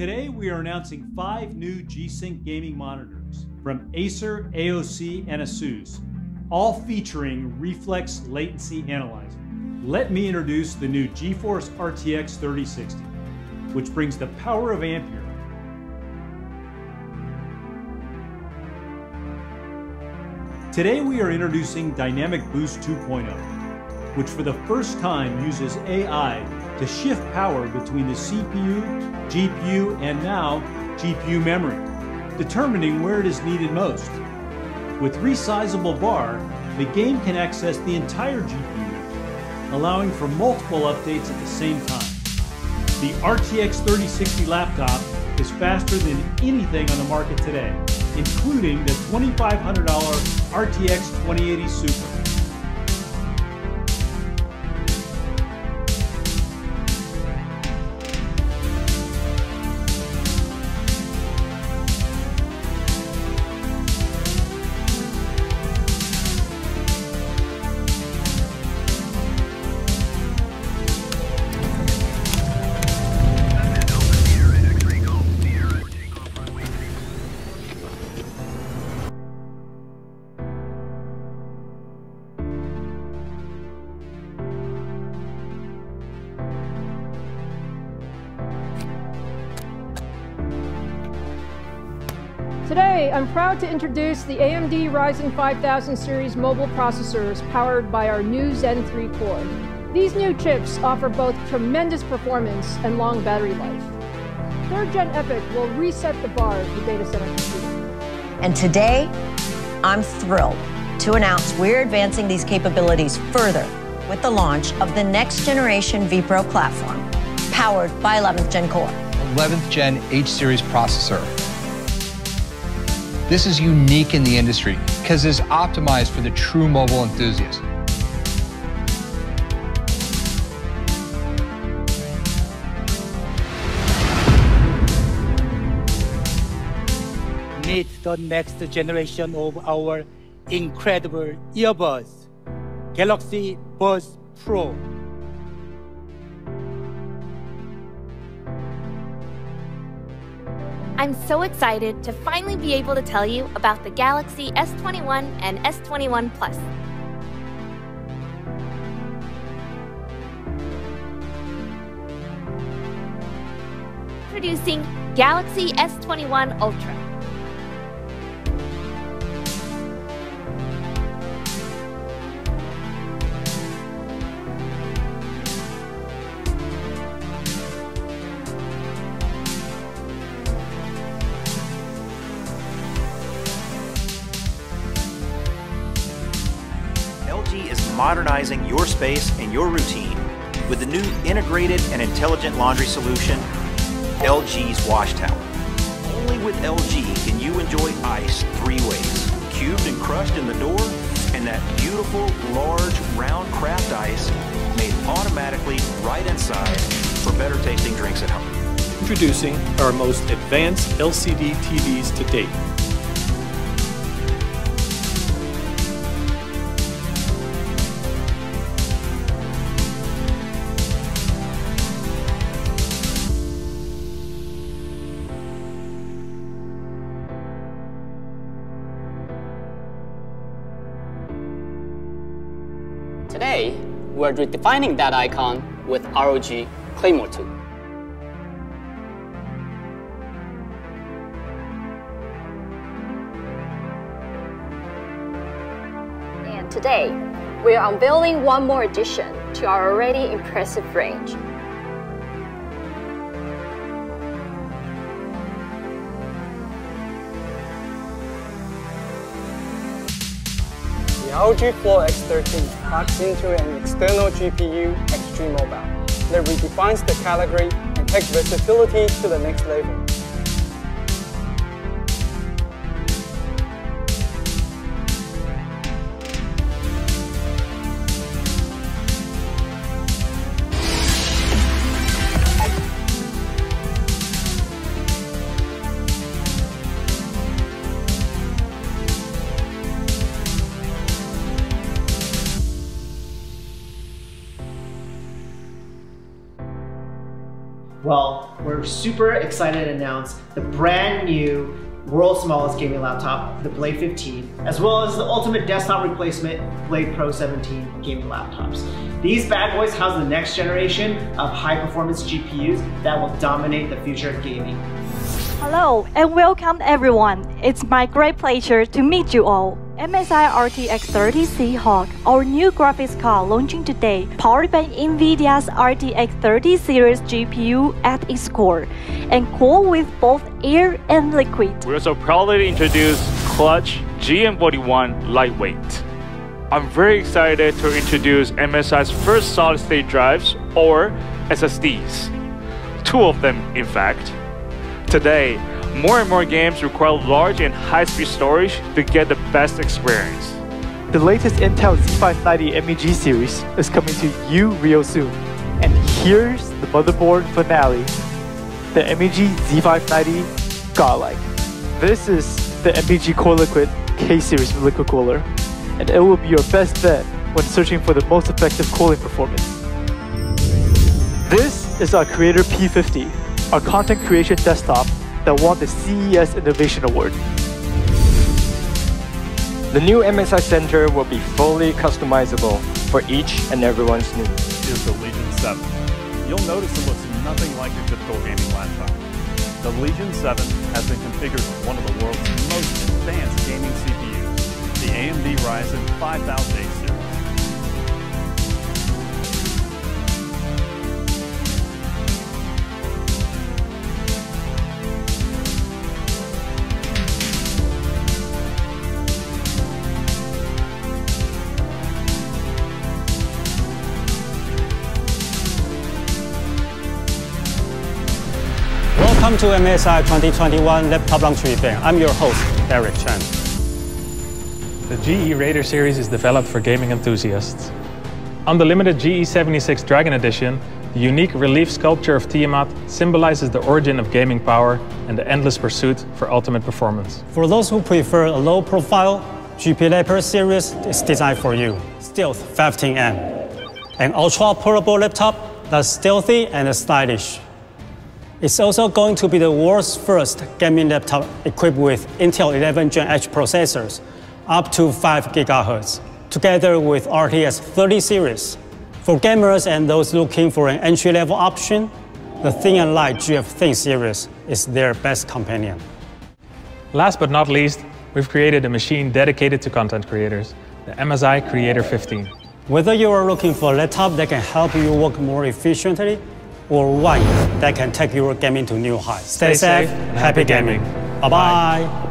Today we are announcing five new G-Sync gaming monitors from Acer, AOC, and ASUS, all featuring reflex latency analyzer. Let me introduce the new GeForce RTX 3060, which brings the power of Ampere Today we are introducing Dynamic Boost 2.0, which for the first time uses AI to shift power between the CPU, GPU, and now GPU memory, determining where it is needed most. With resizable bar, the game can access the entire GPU allowing for multiple updates at the same time. The RTX 3060 laptop is faster than anything on the market today including the $2,500 RTX 2080 Super. Today, I'm proud to introduce the AMD Ryzen 5000 series mobile processors powered by our new Zen 3 core. These new chips offer both tremendous performance and long battery life. 3rd Gen EPYC will reset the bar for data center computing. And today, I'm thrilled to announce we're advancing these capabilities further with the launch of the next generation vPro platform, powered by 11th Gen Core. 11th Gen H series processor this is unique in the industry because it's optimized for the true mobile enthusiast. Meet the next generation of our incredible earbuds, Galaxy Buds Pro. I'm so excited to finally be able to tell you about the Galaxy S21 and S21 Plus. Introducing Galaxy S21 Ultra. Modernizing your space and your routine with the new integrated and intelligent laundry solution, LG's Wash Tower. Only with LG can you enjoy ice three ways, cubed and crushed in the door, and that beautiful, large, round craft ice made automatically right inside for better tasting drinks at home. Introducing our most advanced LCD TVs to date Today, we're redefining that icon with ROG Claymore 2. And today, we're unveiling one more addition to our already impressive range. The ROG Flow X13 plugs into an external GPU XG Mobile that redefines the category and takes versatility to the next level. Well, we're super excited to announce the brand new world's smallest gaming laptop, the Blade 15, as well as the ultimate desktop replacement, Blade Pro 17 gaming laptops. These bad boys house the next generation of high performance GPUs that will dominate the future of gaming. Hello and welcome everyone. It's my great pleasure to meet you all. MSI RTX 30 Seahawk, our new graphics card launching today, powered by NVIDIA's RTX 30 series GPU at its core, and cooled with both air and liquid. We also proudly introduced Clutch GM41 Lightweight. I'm very excited to introduce MSI's first solid-state drives, or SSDs. Two of them, in fact. Today, more and more games require large and high-speed storage to get the best experience. The latest Intel Z590 MEG series is coming to you real soon. And here's the motherboard finale. The MEG Z590 Godlike. This is the MEG Core Liquid K-Series liquid cooler, and it will be your best bet when searching for the most effective cooling performance. This is our Creator P50, our content creation desktop that won the CES Innovation Award. The new MSI Center will be fully customizable for each and everyone's needs. Is the Legion 7. You'll notice it looks nothing like a typical gaming laptop. The Legion 7 has been configured with one of the world's most advanced gaming CPUs, the AMD Ryzen 5000H series. Welcome to MSI 2021 Laptop Launch event. I'm your host, Eric Chen. The GE Raider series is developed for gaming enthusiasts. On the limited GE76 Dragon Edition, the unique relief sculpture of Tiamat symbolizes the origin of gaming power and the endless pursuit for ultimate performance. For those who prefer a low profile, GP Laptop series is designed for you. Stealth 15M, an ultra portable laptop that's stealthy and stylish. It's also going to be the world's first gaming laptop equipped with Intel 11 Gen H processors, up to 5 GHz, together with RTX 30 series. For gamers and those looking for an entry-level option, the Thin and Light GF Thin series is their best companion. Last but not least, we've created a machine dedicated to content creators, the MSI Creator 15. Whether you are looking for a laptop that can help you work more efficiently or one that can take your gaming to new heights. Stay, Stay safe, safe, and happy gaming. Bye-bye.